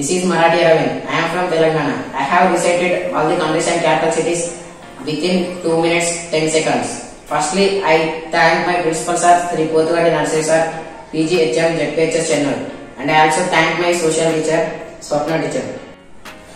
This is Marathi Ravind. I am from Telangana. I have recited all the countries and capital cities within 2 minutes 10 seconds. Firstly, I thank my principal sir, Sri Potugadi Narsari sir, PG HM ZPHS Chennai. And I also thank my social teacher, Swapna teacher.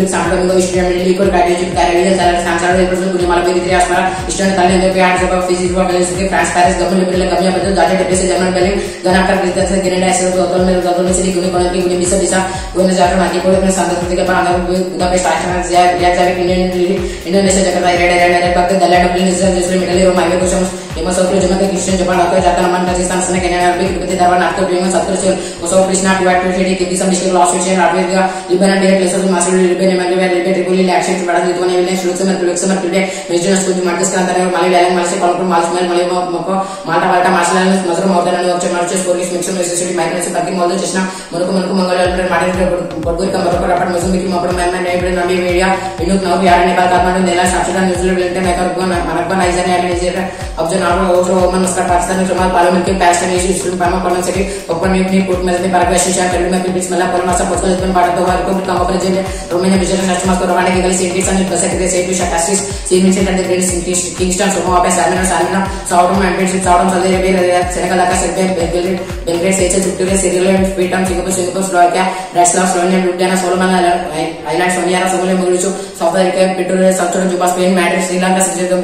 कामों के Insta tenor कोटना जो जिबड़े जो इबारे Dominica Roseau Dominican ने बिलिक Santo Domingo स्टूडियो में लीकर कार्डियो कार्डियो सारा सांसार दे परसेंट कुछ माला बेरी आसमारा स्टूडेंट ताले अंदर पे आठ सब फिजिक्स व बैलेंस के फ्रांस पेरिस गवर्नमेंट लिबरल कमियाँ बदल जाते टेपे से जर्मन बेलिंग गन आफ्टर क्रिकेट से ग्रेनेड ऐसे तो अतल में अतल में से गुने कोने की गुने बिसा बिसा गुने जाकर माकी कोड़े में सांदर के पर अंदर बुदापेस्ट आश्रम या या जावे इंडियन इंडोनेशिया जगत रेड रेड रेड पक्के दलैंड ऑफ़ इंडिया जिसमें मिडल रो माइवे क्वेश्चन Ima Sautro Jama ke Christian Japan atau Jatan Aman Kazakhstan sana Kenya Arabi Kibati Darwan Atau Duingan Satro Sil Oso Krishna Pivot Tragedy Kiti Sam Dishkir Lost Vision Arabia Libanon Direct Places Master Liban Emmanuel Liban Tripoli Action Pada Lithuania Vilnius Luxembourg Luxembourg Today Major School Marcus Kantara Mali Dalang Malse Kolpur Malsmel Mali Moko Malta Malta Marshall Islands Mazur Morgan and Yorkshire Marches Police Mixon Necessity Microsoft Paki Moldo Chishna Monaco Monaco Mongolia Alfred Martin Podgorica Morocco Rapat Mozambique Mopro Maman Neighbor Nambi Media Inuk Now Yara Nepal Kathmandu Nela Safsudan New Zealand Wellington Nicaragua Managua Nigeria Nigeria Observe Norway Otro Oman Muscat Pakistan Jamal Parliament Pakistan Asia Islam Pama Konan City Papua New Guinea Port Moresby Paraguay Shisha Kalima Philippines Mala Polmasa Portugal Lisbon Barato Republic Kama President Romania Vision National Corona Kigali St. Kitts and Secretary St. Lucia Cassis St. Vincent and the Great Kingston Samoa Bay Salmon Salmon Southern Championship Southern Saudi Arabia Senegal Dhaka Serbia Belgrade Belgrade Seychelles Victoria Sierra Leone Freetown Singapore Singapore Slovakia Bratislava Slovenia Ljubljana Solomon Islands Sonia Somalia Mauritius South Africa Pretoria South Sudan Juba Spain Madrid Sri Lanka Switzerland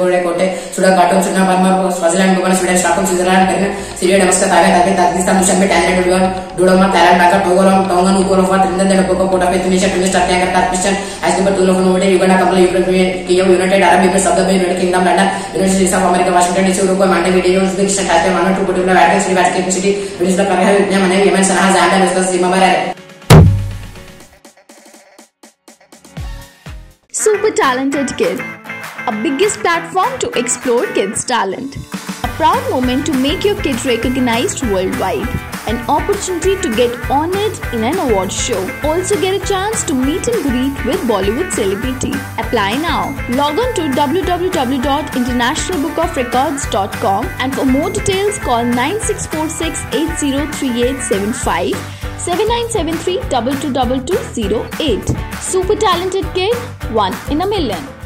Swaziland Gabon Sweden Stockholm Switzerland करने Syria Damascus तावे ताकिस्तान दुशान में टैलेंट डुडुआ Dodoma Thailand Dhaka टोगोलम टोंगन उकोलोफा Trinidad and Tobago Port of Indonesia Tunis Turkey Turkistan Iceland टूलो नोवेडे Uganda couple Ukraine Kyiv United Arab Emirates south United Kingdom London United States of America Washington DC Uruguay Montevideo Uzbekistan Taipei मानो to Portugal Vatican City Vatican City Venezuela करेहा विज्ञान मने Yemen Sanaa Zambia western Zimbabwe Super Talented Kid, a biggest platform to explore kids' talent. Proud moment to make your kid recognized worldwide. An opportunity to get honored in an award show. Also get a chance to meet and greet with Bollywood celebrity. Apply now. Log on to www.internationalbookofrecords.com and for more details call 9646 803875 7973 222208. Super talented kid, one in a million.